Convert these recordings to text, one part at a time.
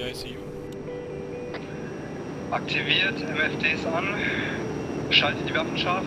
die ICU. Aktiviert, MFDs an. Schaltet die Waffen scharf.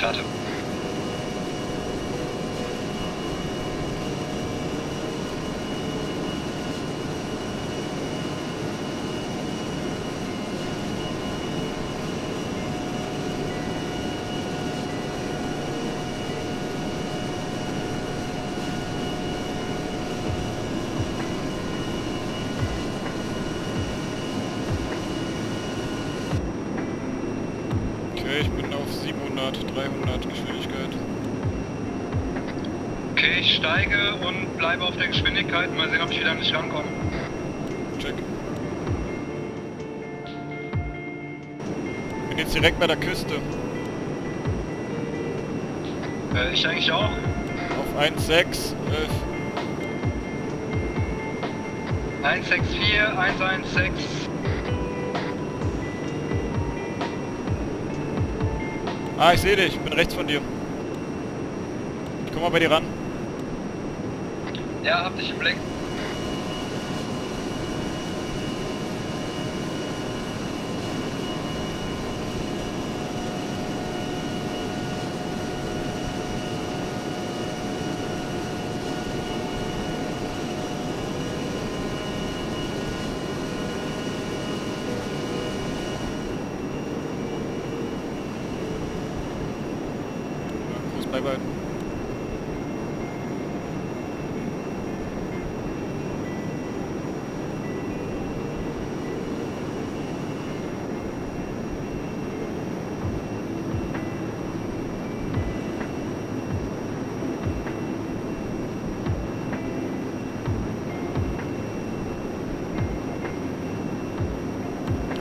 Starte. Okay, ich bin auf 700, 300 Geschwindigkeit. Okay, ich steige und bleibe auf der Geschwindigkeit. Mal sehen, ob ich wieder nicht rankomme. Check. Bin jetzt direkt bei der Küste. Äh, ich eigentlich auch. Auf 1,6, 11. 164, 116. Ah, ich sehe dich. Bin rechts von dir. Ich komm mal bei dir ran. Ja, hab dich im Blick.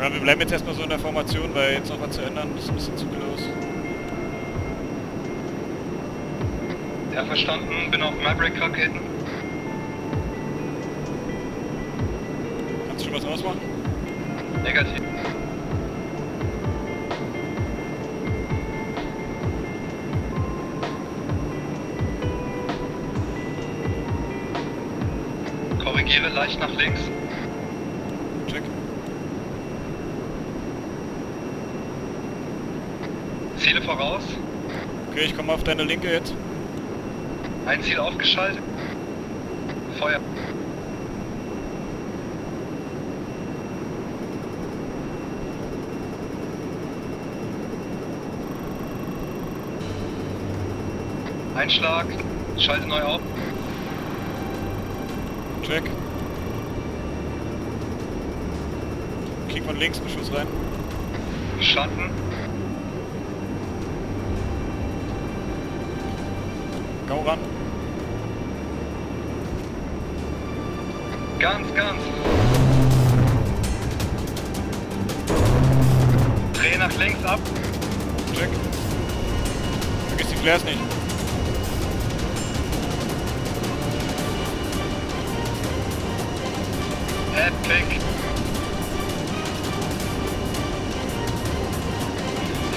Ja, wir bleiben jetzt erstmal so in der Formation, weil jetzt noch was zu ändern, ist ein bisschen zu groß. Ja, verstanden. Bin auf Maverick-Raketen. Kannst du schon was ausmachen? Negativ. Korrigiere leicht nach links. Check. Ziele voraus. Okay, ich komme auf deine linke jetzt. Ein Ziel aufgeschaltet. Feuer. Einschlag. Schalte neu auf. Check. Krieg von links einen Schuss rein. Schatten. Gau ran. Ganz, ganz. Dreh nach links ab. Check. Vergiss die Flares nicht. Epic.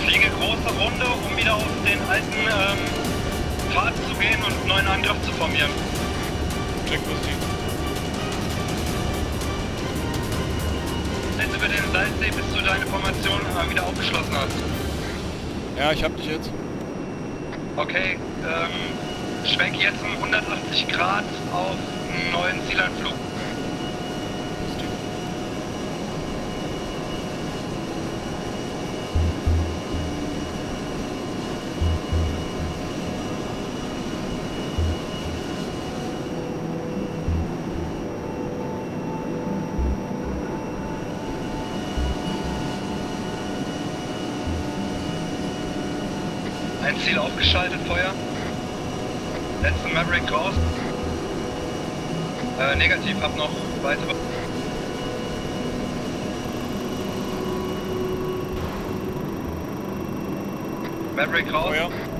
Fliege große Runde, um wieder auf den alten ähm, Pfad zu gehen und einen neuen Angriff zu formieren. Check positiv. über den Salzsee, bis du deine Formation äh, wieder aufgeschlossen hast. Ja, ich hab dich jetzt. Okay, ähm, schwenk jetzt um 180 Grad auf einen neuen Zielanflug. Ein Ziel aufgeschaltet, Feuer. Letzte Maverick raus. Äh, negativ, hab noch weitere. Maverick raus. Feuer.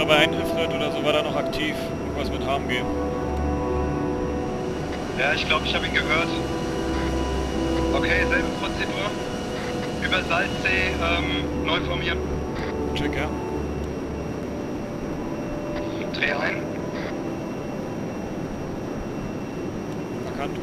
Glaube ein Hilfsleut oder so war da noch aktiv. Irgendwas mit HMG. Ja, ich glaube, ich habe ihn gehört. Okay, selbe Prozedur. Über Salzsee ähm, neu formieren. Check, ja. Dreh ein. Erkannt.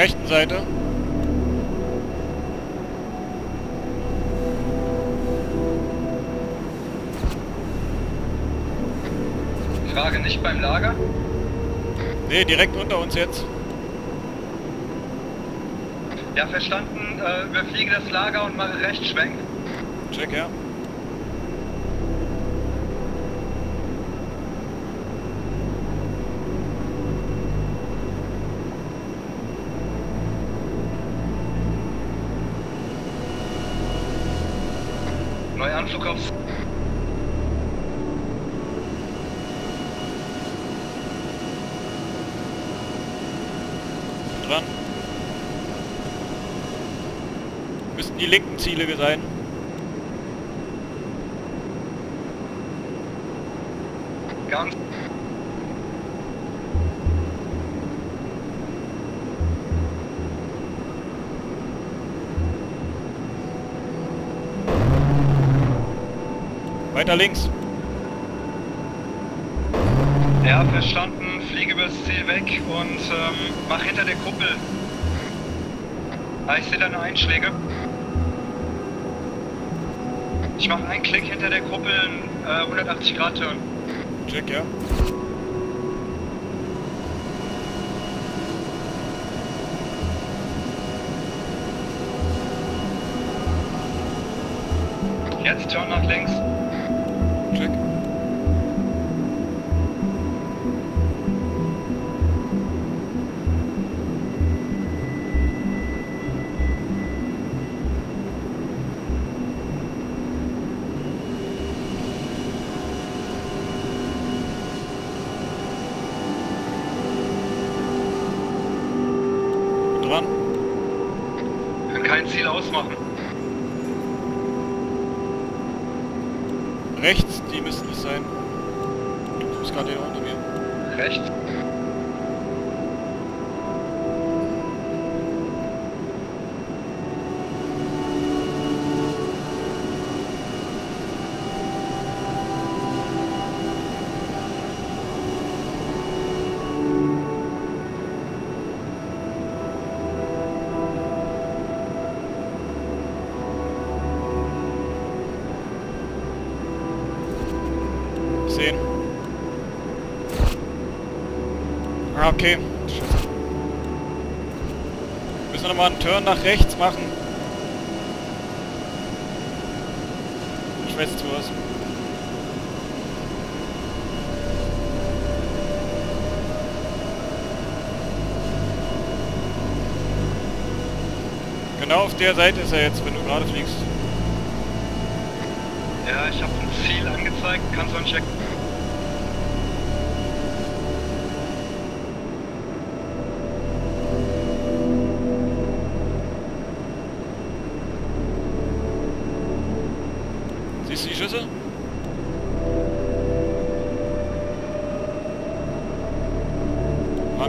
Rechten Seite. Frage, nicht beim Lager? Ne, direkt unter uns jetzt. Ja, verstanden. Äh, überfliege das Lager und mache Rechtsschwenk. Check, ja. Dran. Müssten die linken Ziele sein. Ganz... weg und ähm, mach hinter der Kuppel. Ah, ich sehe deine Einschläge. Ich mache einen Klick hinter der Kuppel, äh, 180 Grad Turn. Check, ja. Jetzt Turn nach links. Okay. Müssen wir nochmal einen Turn nach rechts machen. Ich weiß jetzt was. Genau auf der Seite ist er jetzt, wenn du gerade fliegst. Ja, ich habe ein Ziel angezeigt. Kannst du checken?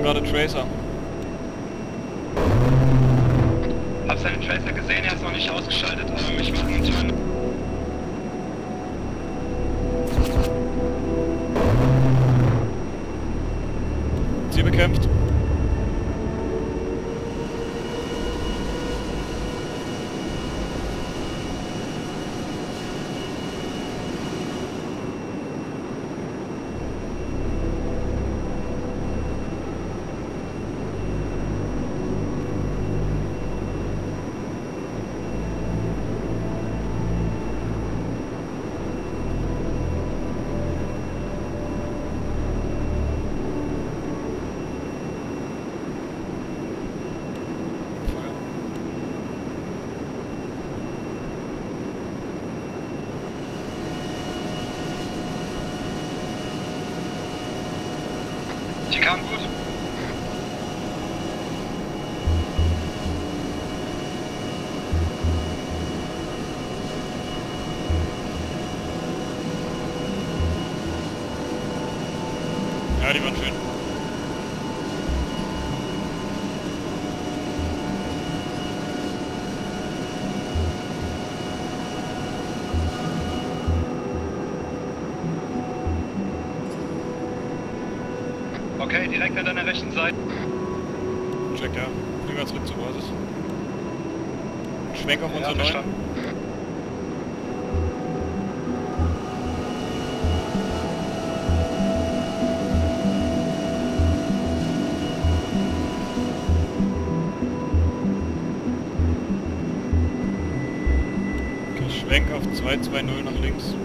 Waren gerade Tracer. Hab seinen Tracer gesehen, er ist noch nicht ausgeschaltet. Ähm, ich mache einen Turn. Ziel bekämpft. Feuer. Die kam gut. Ja, die waren schön. Okay, direkt an deiner rechten Seite. Check, ja. Wir zurück zur Basis. Schwenk auf Ja, unsere. Okay, Schwenk auf 220 nach links.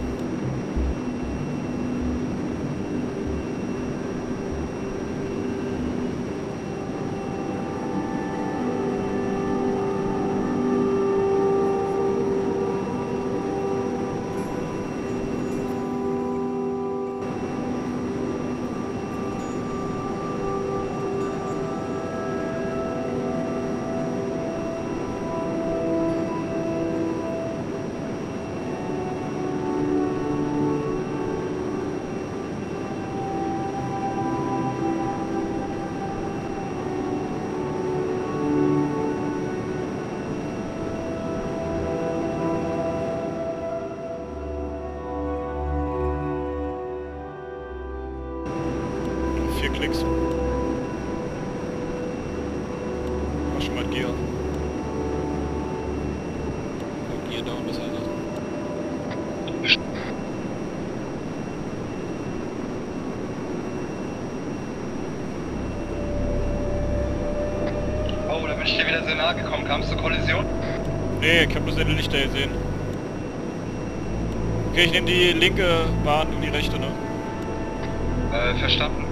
Bin ich dir wieder sehr nahe gekommen. Kam es zur Kollision? Nee, ich hab bloß deine Lichter gesehen. Okay, ich nehme die linke Bahn und die rechte, ne? Äh, verstanden.